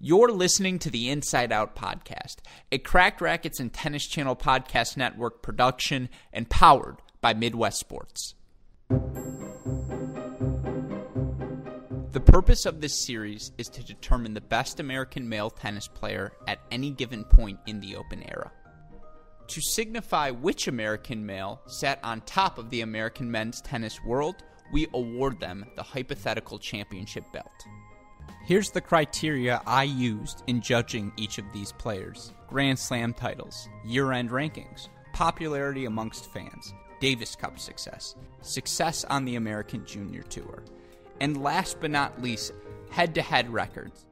You're listening to the Inside Out podcast, a Cracked Racquets and Tennis Channel podcast network production and powered by Midwest Sports. The purpose of this series is to determine the best American male tennis player at any given point in the Open era. To signify which American male sat on top of the American men's tennis world, we award them the hypothetical championship belt. Here's the criteria I used in judging each of these players Grand Slam titles, year end rankings, popularity amongst fans, Davis Cup success, success on the American Junior Tour, and last but not least, head to head records.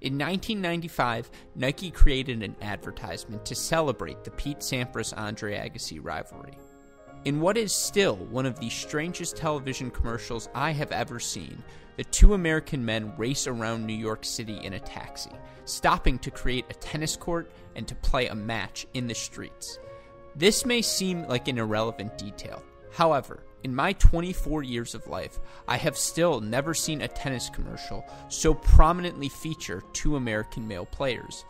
In 1995, Nike created an advertisement to celebrate the Pete Sampras Andre Agassi rivalry. In what is still one of the strangest television commercials I have ever seen, the two American men race around New York City in a taxi, stopping to create a tennis court and to play a match in the streets. This may seem like an irrelevant detail. However, in my 24 years of life, I have still never seen a tennis commercial so prominently feature two American male players.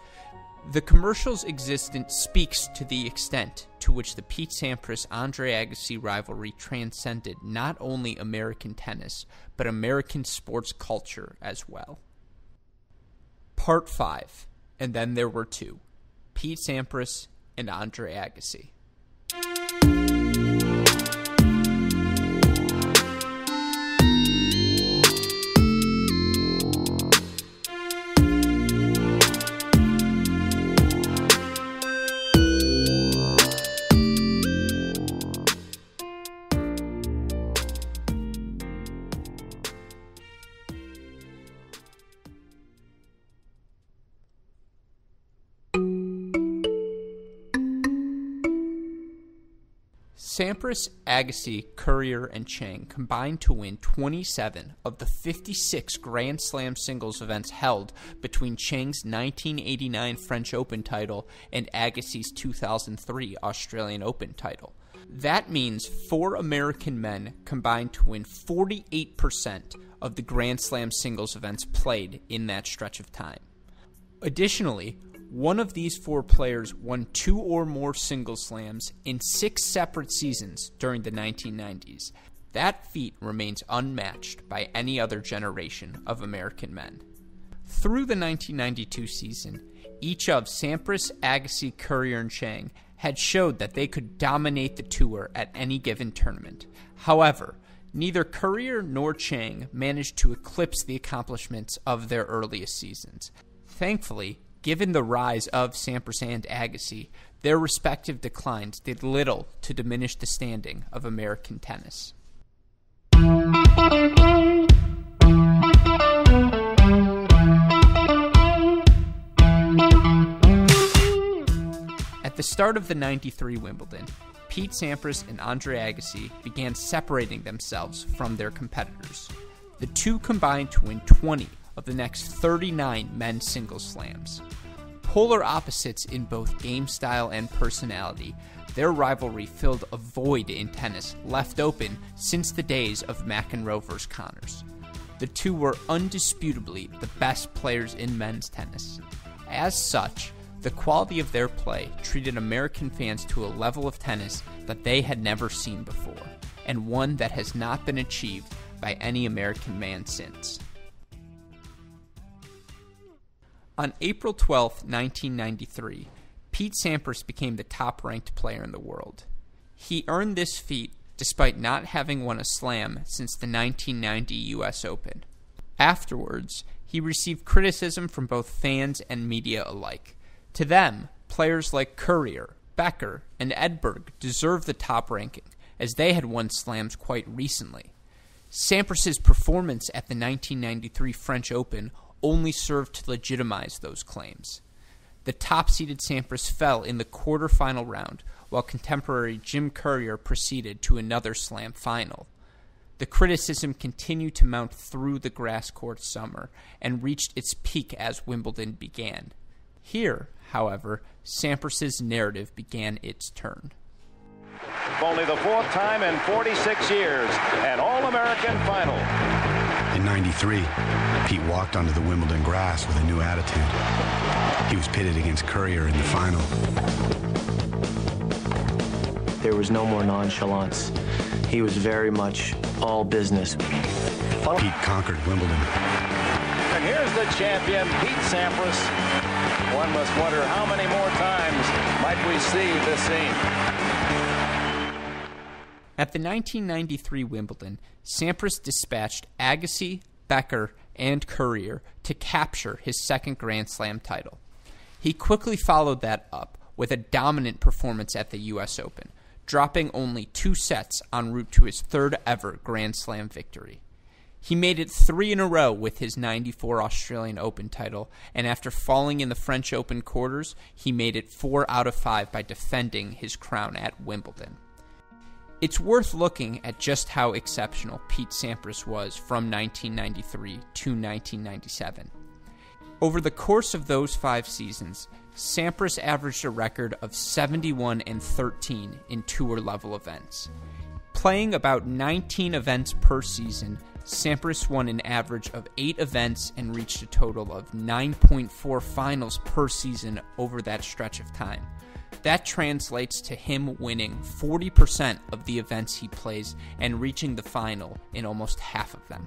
The commercial's existence speaks to the extent to which the Pete Sampras Andre Agassi rivalry transcended not only American tennis, but American sports culture as well. Part 5, and then there were two Pete Sampras and Andre Agassi. Sampras, Agassi, Courier, and Chang combined to win 27 of the 56 Grand Slam singles events held between Chang's 1989 French Open title and Agassi's 2003 Australian Open title. That means four American men combined to win 48% of the Grand Slam singles events played in that stretch of time. Additionally, one of these four players won two or more single slams in six separate seasons during the 1990s. That feat remains unmatched by any other generation of American men. Through the 1992 season, each of Sampras, Agassi, Courier, and Chang had showed that they could dominate the tour at any given tournament. However, neither Courier nor Chang managed to eclipse the accomplishments of their earliest seasons. Thankfully, Given the rise of Sampras and Agassi, their respective declines did little to diminish the standing of American tennis. At the start of the 93 Wimbledon, Pete Sampras and Andre Agassi began separating themselves from their competitors. The two combined to win 20 of the next 39 men's singles slams. Polar opposites in both game style and personality, their rivalry filled a void in tennis left open since the days of McEnroe vs. Connors. The two were undisputably the best players in men's tennis. As such, the quality of their play treated American fans to a level of tennis that they had never seen before, and one that has not been achieved by any American man since. On April 12, 1993, Pete Sampras became the top ranked player in the world. He earned this feat despite not having won a slam since the 1990 US Open. Afterwards, he received criticism from both fans and media alike. To them, players like Courier, Becker, and Edberg deserved the top ranking, as they had won slams quite recently. Sampras's performance at the 1993 French Open only served to legitimize those claims. The top seeded Sampras fell in the quarterfinal round, while contemporary Jim Courier proceeded to another slam final. The criticism continued to mount through the grass court summer and reached its peak as Wimbledon began. Here, however, Sampras's narrative began its turn. Only the fourth time in 46 years, an All American final. In 93, Pete walked onto the Wimbledon grass with a new attitude. He was pitted against Courier in the final. There was no more nonchalance. He was very much all business. Pete conquered Wimbledon. And here's the champion, Pete Sampras. One must wonder how many more times might we see this scene. At the 1993 Wimbledon, Sampras dispatched Agassi, Becker, and Courier to capture his second Grand Slam title. He quickly followed that up with a dominant performance at the U.S. Open, dropping only two sets en route to his third ever Grand Slam victory. He made it three in a row with his 94 Australian Open title, and after falling in the French Open quarters, he made it four out of five by defending his crown at Wimbledon. It's worth looking at just how exceptional Pete Sampras was from 1993 to 1997. Over the course of those five seasons, Sampras averaged a record of 71 and 13 in tour level events. Playing about 19 events per season, Sampras won an average of 8 events and reached a total of 9.4 finals per season over that stretch of time. That translates to him winning 40% of the events he plays and reaching the final in almost half of them.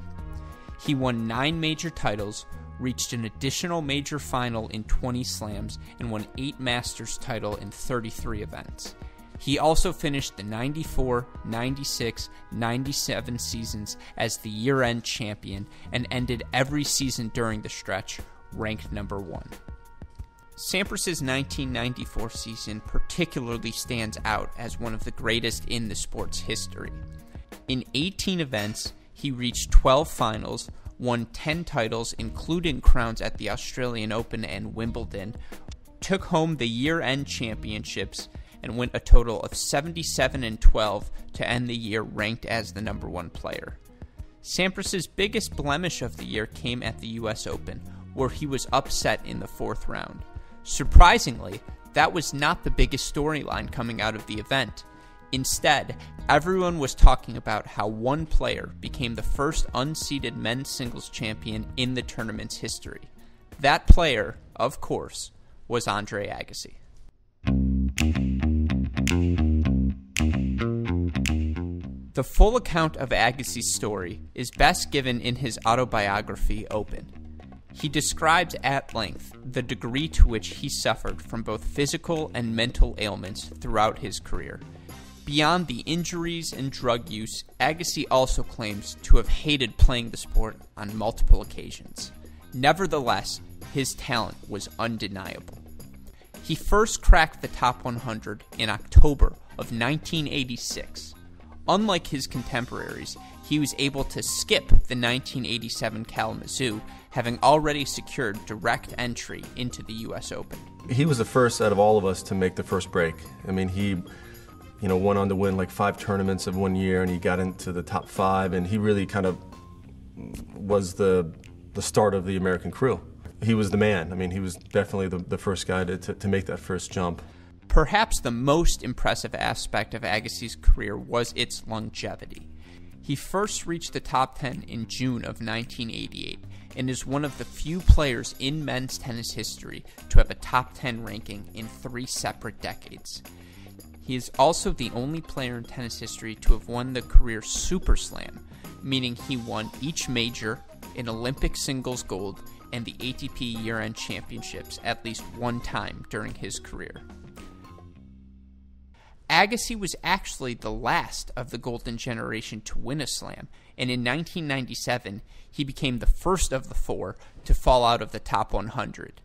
He won nine major titles, reached an additional major final in 20 slams, and won eight Masters title in 33 events. He also finished the 94, 96, 97 seasons as the year end champion and ended every season during the stretch ranked number one. Sampras's 1994 season particularly stands out as one of the greatest in the sport's history. In 18 events, he reached 12 finals, won 10 titles, including crowns at the Australian Open and Wimbledon, took home the year end championships, and went a total of 77 and 12 to end the year ranked as the number one player. Sampras's biggest blemish of the year came at the US Open, where he was upset in the fourth round. Surprisingly, that was not the biggest storyline coming out of the event. Instead, everyone was talking about how one player became the first unseeded men's singles champion in the tournament's history. That player, of course, was Andre Agassi. The full account of Agassi's story is best given in his autobiography, Open. He describes at length the degree to which he suffered from both physical and mental ailments throughout his career. Beyond the injuries and drug use, Agassi also claims to have hated playing the sport on multiple occasions. Nevertheless, his talent was undeniable. He first cracked the top 100 in October of 1986. Unlike his contemporaries, he was able to skip the 1987 Kalamazoo having already secured direct entry into the U.S. Open. He was the first out of all of us to make the first break. I mean, he, you know, went on to win like five tournaments of one year, and he got into the top five, and he really kind of was the the start of the American crew. He was the man. I mean, he was definitely the, the first guy to, to, to make that first jump. Perhaps the most impressive aspect of Agassi's career was its longevity. He first reached the top 10 in June of 1988 and is one of the few players in men's tennis history to have a top 10 ranking in three separate decades. He is also the only player in tennis history to have won the career Super Slam, meaning he won each major, an Olympic singles gold, and the ATP year end championships at least one time during his career. Agassi was actually the last of the golden generation to win a slam, and in 1997 he became the first of the four to fall out of the top 100.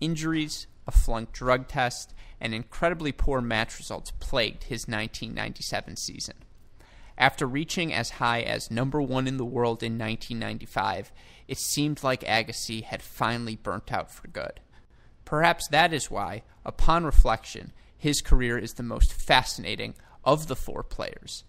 Injuries, a flunked drug test, and incredibly poor match results plagued his 1997 season. After reaching as high as number one in the world in 1995, it seemed like Agassi had finally burnt out for good. Perhaps that is why, upon reflection, his career is the most fascinating of the four players.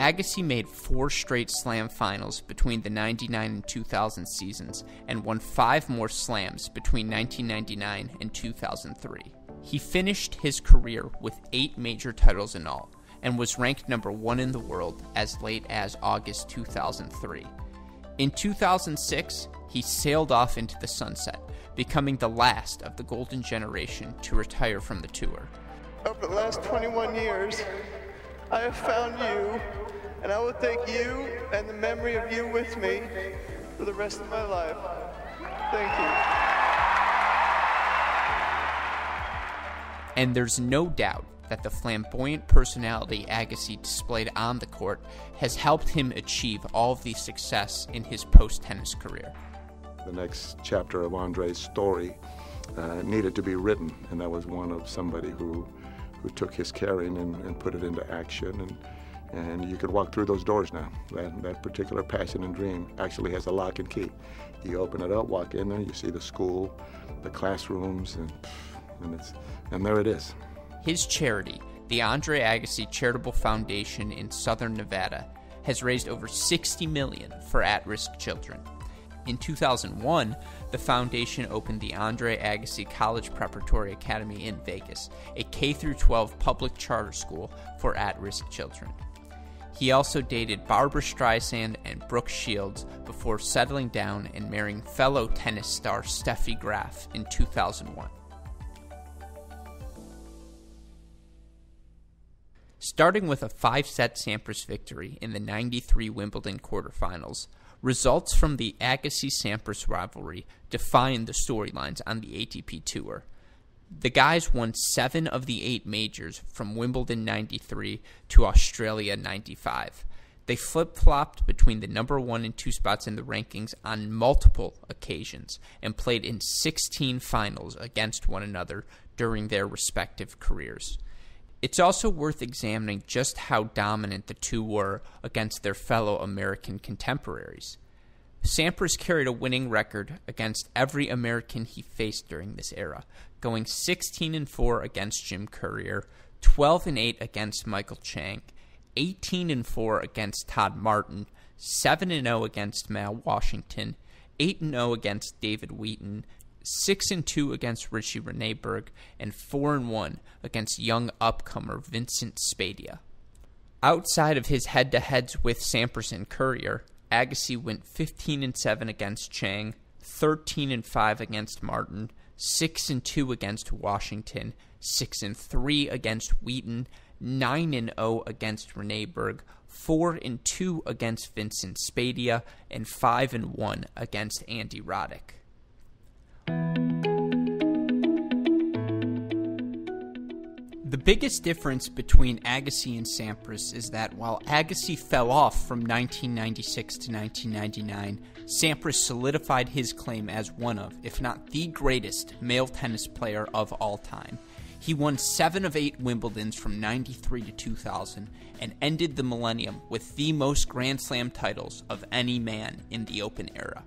Agassi made four straight slam finals between the 99 and 2000 seasons and won five more slams between 1999 and 2003. He finished his career with eight major titles in all, and was ranked number one in the world as late as August 2003. In 2006, he sailed off into the sunset, becoming the last of the golden generation to retire from the tour. Over the last 21 years, I have found you, and I will take you and the memory of you with me for the rest of my life. Thank you. And there's no doubt that the flamboyant personality Agassi displayed on the court has helped him achieve all of the success in his post tennis career. The next chapter of Andre's story uh, needed to be written, and that was one of somebody who, who took his caring and, and put it into action. And, and you could walk through those doors now. That, that particular passion and dream actually has a lock and key. You open it up, walk in there, you see the school, the classrooms, and, and, it's, and there it is. His charity, the Andre Agassi Charitable Foundation in Southern Nevada, has raised over 60 million for at-risk children. In 2001, the foundation opened the Andre Agassi College Preparatory Academy in Vegas, a K 12 public charter school for at-risk children. He also dated Barbra Streisand and Brooke Shields before settling down and marrying fellow tennis star Steffi Graf in 2001. Starting with a five set Sampras victory in the 93 Wimbledon quarterfinals, results from the Agassi Sampras rivalry defined the storylines on the ATP Tour. The guys won seven of the eight majors from Wimbledon 93 to Australia 95. They flip flopped between the number one and two spots in the rankings on multiple occasions and played in 16 finals against one another during their respective careers. It's also worth examining just how dominant the two were against their fellow American contemporaries. Sampras carried a winning record against every American he faced during this era, going 16 and 4 against Jim Courier, 12 and 8 against Michael Chang, 18 and 4 against Todd Martin, 7 and 0 against Mal Washington, 8 and 0 against David Wheaton, six and two against Richey Reneberg, and four and one against young upcomer Vincent Spadea. Outside of his head-to-heads with Sampras and Courier, Agassi went 15 and 7 against Chang, 13 and 5 against Martin, 6 and 2 against Washington, 6 and 3 against Wheaton, 9 and 0 against Reneberg, 4 and 2 against Vincent Spadea, and 5 and 1 against Andy Roddick. The biggest difference between Agassi and Sampras is that while Agassi fell off from 1996 to 1999, Sampras solidified his claim as one of, if not the greatest, male tennis player of all time. He won seven of eight Wimbledons from 93 to 2000 and ended the millennium with the most Grand Slam titles of any man in the Open era.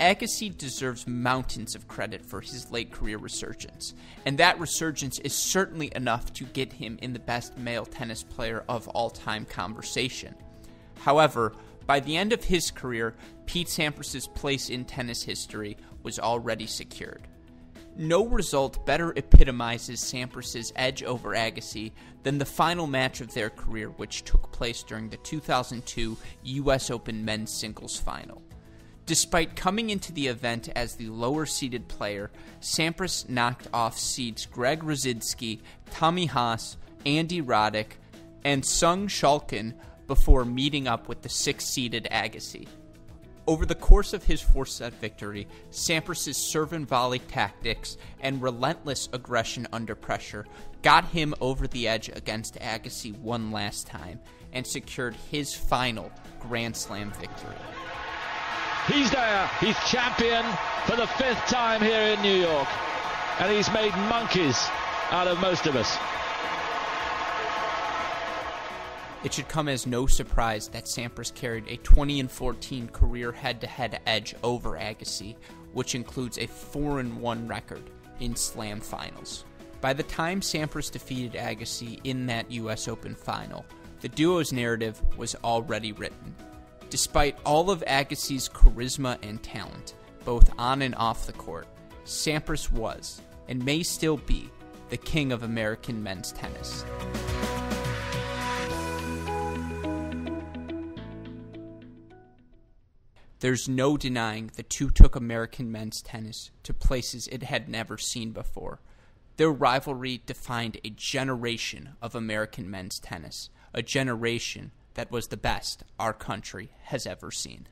Agassi deserves mountains of credit for his late career resurgence, and that resurgence is certainly enough to get him in the best male tennis player of all time conversation. However, by the end of his career, Pete Sampras' place in tennis history was already secured. No result better epitomizes Sampras' edge over Agassi than the final match of their career, which took place during the 2002 US Open men's singles final. Despite coming into the event as the lower seeded player, Sampras knocked off seeds Greg Rusedski, Tommy Haas, Andy Roddick, and Sjeng Schalken before meeting up with the six seeded Agassi. Over the course of his four set victory, Sampras' serve and volley tactics and relentless aggression under pressure got him over the edge against Agassi one last time and secured his final Grand Slam victory. He's there. He's champion for the fifth time here in New York. And he's made monkeys out of most of us. It should come as no surprise that Sampras carried a 20 and 14 career head-to-head edge over Agassi, which includes a 4 and 1 record in Slam finals. By the time Sampras defeated Agassi in that US Open final, the duo's narrative was already written. Despite all of Agassi's charisma and talent, both on and off the court, Sampras was, and may still be, the king of American men's tennis. There's no denying the two took American men's tennis to places it had never seen before. Their rivalry defined a generation of American men's tennis, a generation that was the best our country has ever seen.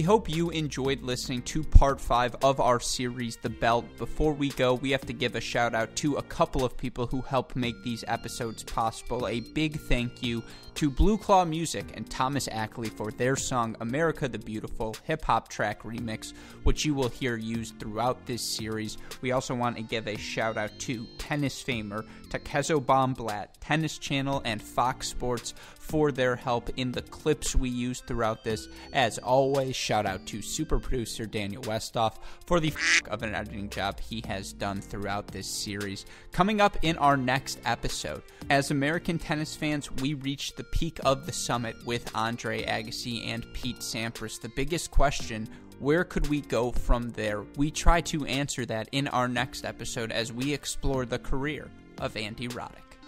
We hope you enjoyed listening to part five of our series, The Belt. Before we go, we have to give a shout out to a couple of people who help make these episodes possible. A big thank you to Blue Claw Music and Thomas Ackley for their song America the Beautiful hip hop track remix, which you will hear used throughout this series. We also want to give a shout out to tennis famer Takezo Bomblat, Tennis Channel, and Fox Sports for their help in the clips we use throughout this. As always, shout out to super producer Daniel Westoff for the of an editing job he has done throughout this series. Coming up in our next episode, as American tennis fans, we reach the peak of the summit with Andre Agassi and Pete Sampras. The biggest question where could we go from there? We try to answer that in our next episode as we explore the career of Andy Roddick.